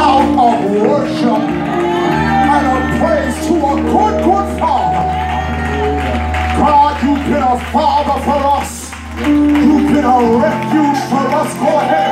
shout of worship and a praise to a good, good Father. God, you've been a father for us. You've been a refuge for us. Go ahead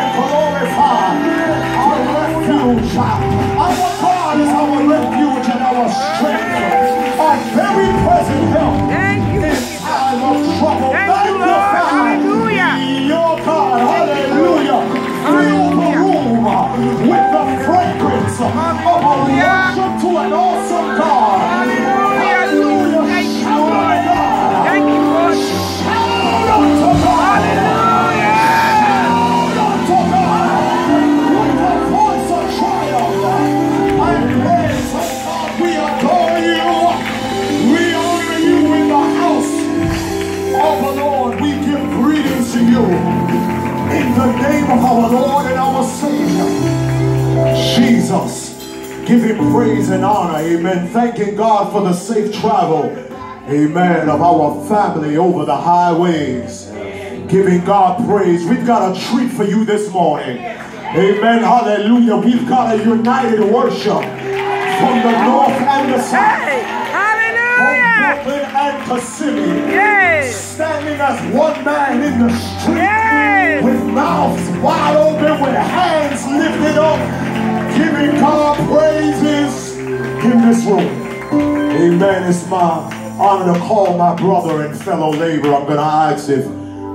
Him praise and honor. Amen. Thanking God for the safe travel. Amen. Of our family over the highways. Giving God praise. We've got a treat for you this morning. Amen. Hallelujah. We've got a united worship from the north and the south. Hey, From hallelujah. Brooklyn and Kissimmee Yes. standing as one man in the street Yes. with mouths wide open, with hands lifted up, giving God praises in this room. Amen. It's my honor to call my brother and fellow laborer. I'm going to ask if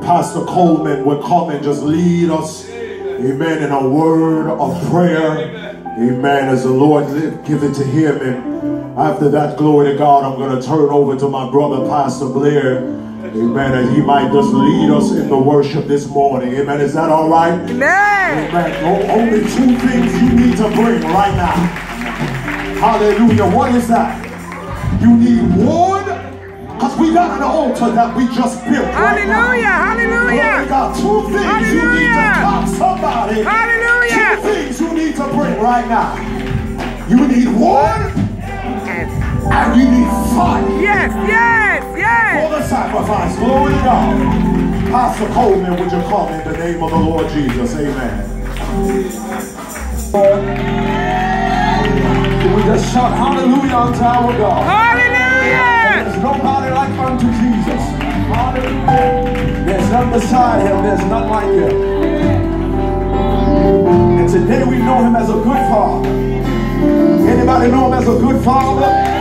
Pastor Coleman would come and just lead us. Amen. In a word of prayer. Amen. As the Lord give it to him. And after that, glory to God, I'm going to turn over to my brother, Pastor Blair. Amen. And he might just lead us in the worship this morning. Amen. Is that all right? Amen. Amen. O- Only two things you need to bring right now. Hallelujah. What is that? You need one, because we got an altar that we just built. Right now. Hallelujah. Glory to Hallelujah. Two things you need to Hallelujah. pop somebody. Hallelujah. Two things you need to bring right now. You need wood Yes. And you need fire Yes. Yes. yes. for the sacrifice. Glory to God. Pastor Coleman, would you come in the name of the Lord Jesus? Amen. Can we just shout hallelujah unto our God? Hallelujah. There's nobody like unto Jesus. Hallelujah. There's none beside him. There's none like him. And today we know him as a good father. Anybody know him as a good father?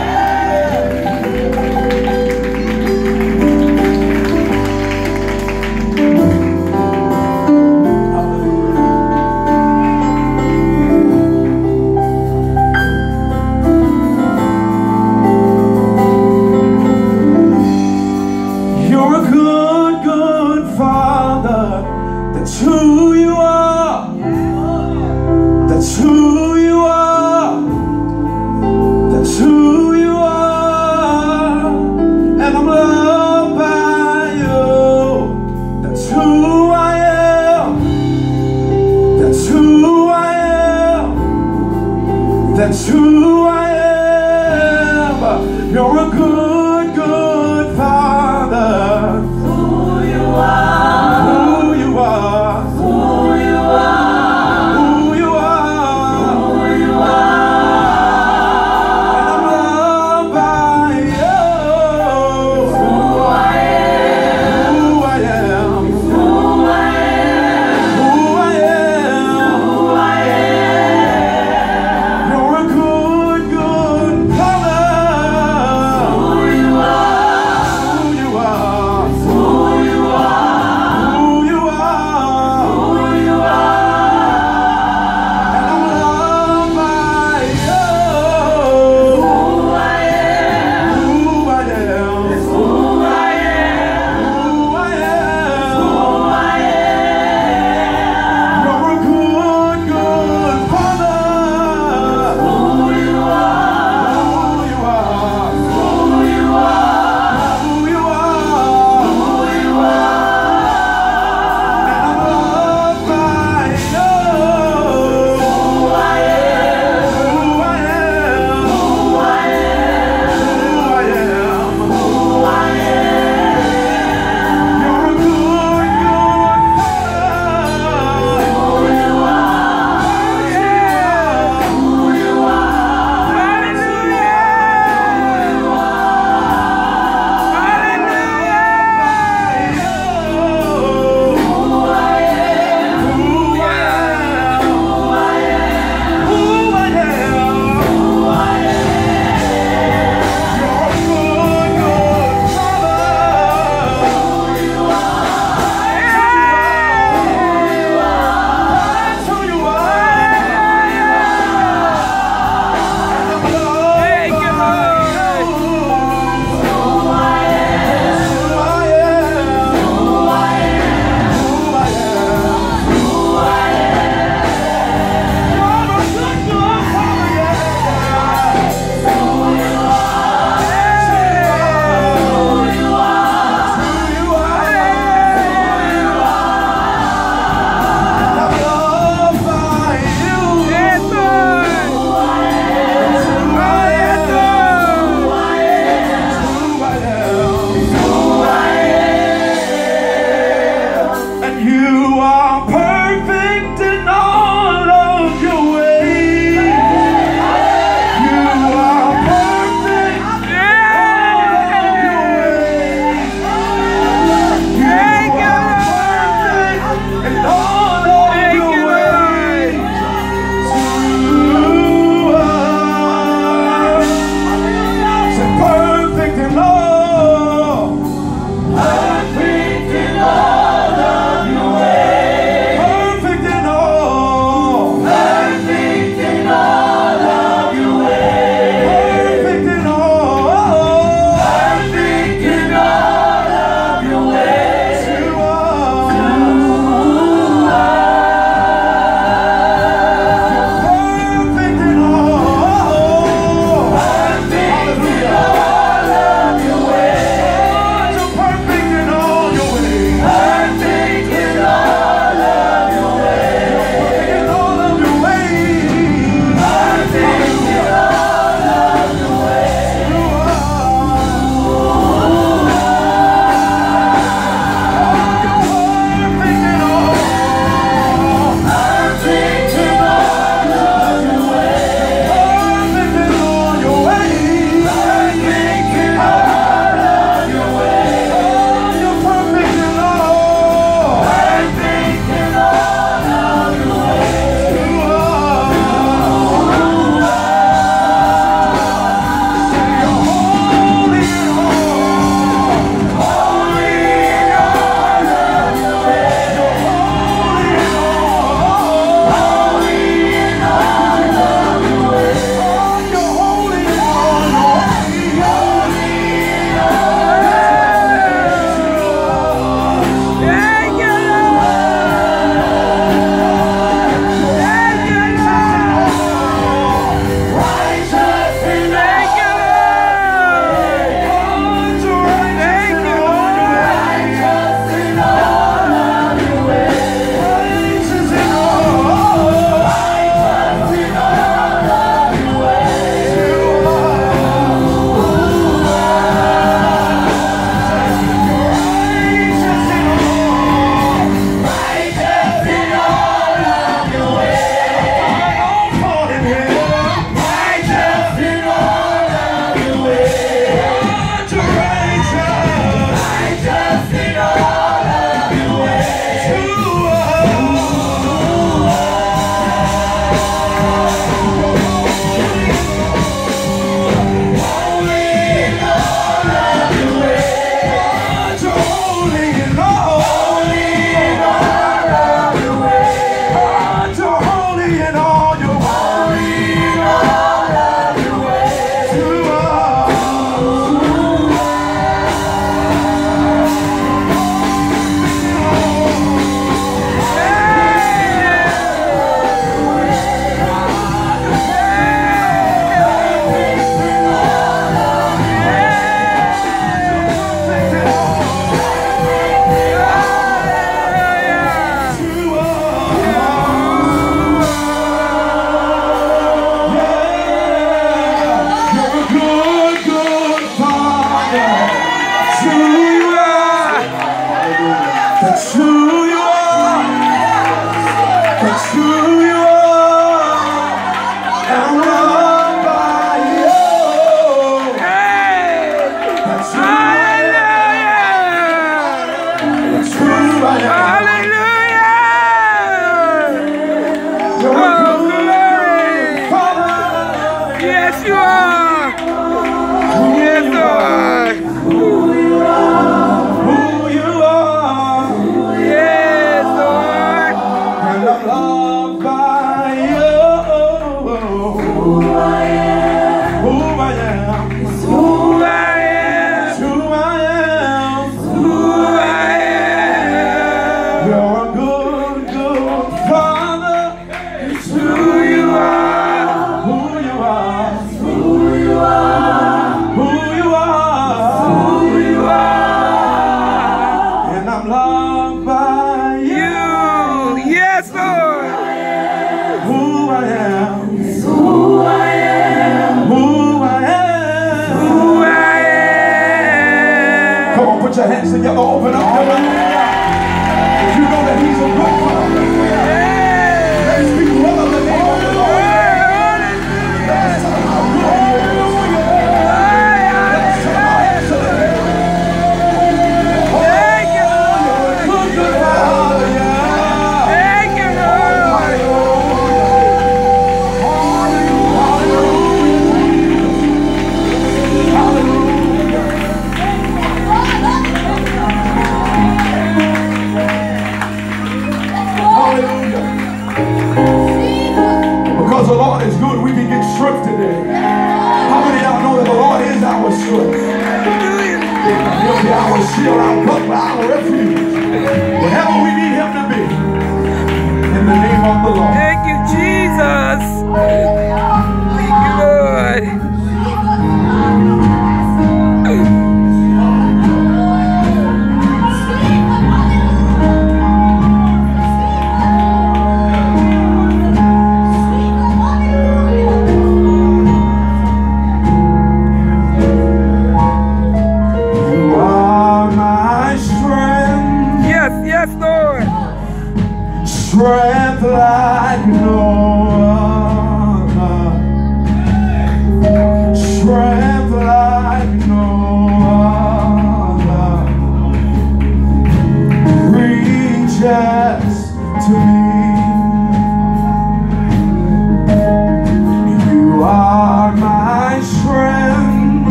Strength like no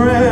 are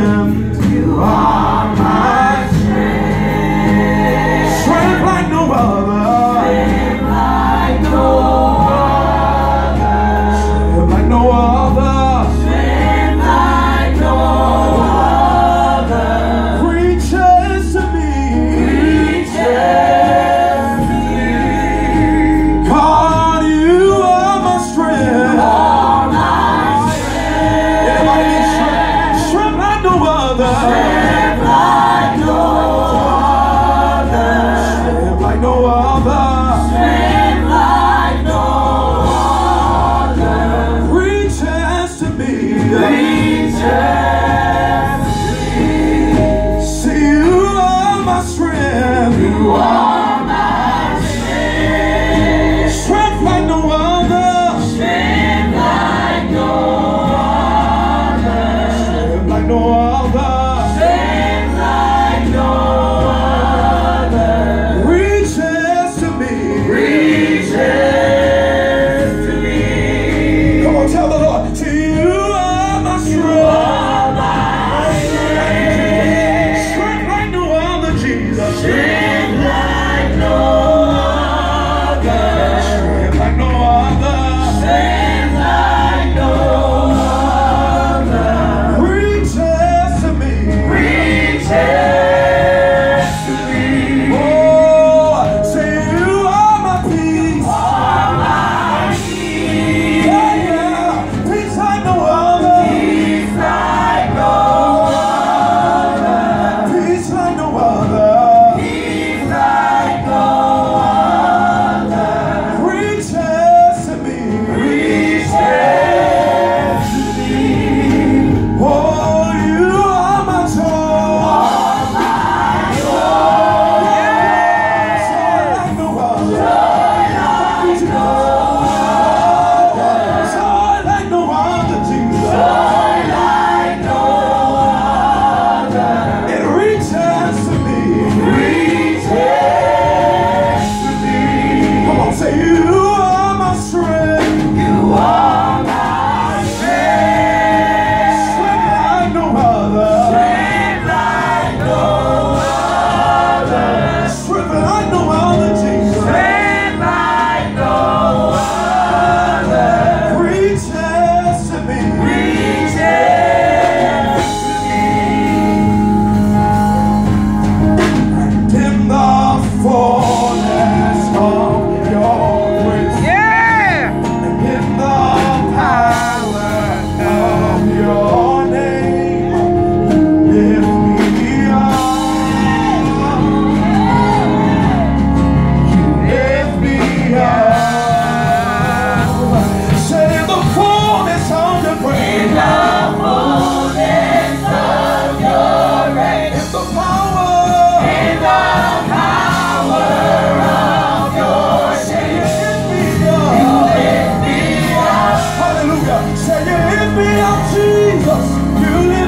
lift me up, Jesus. You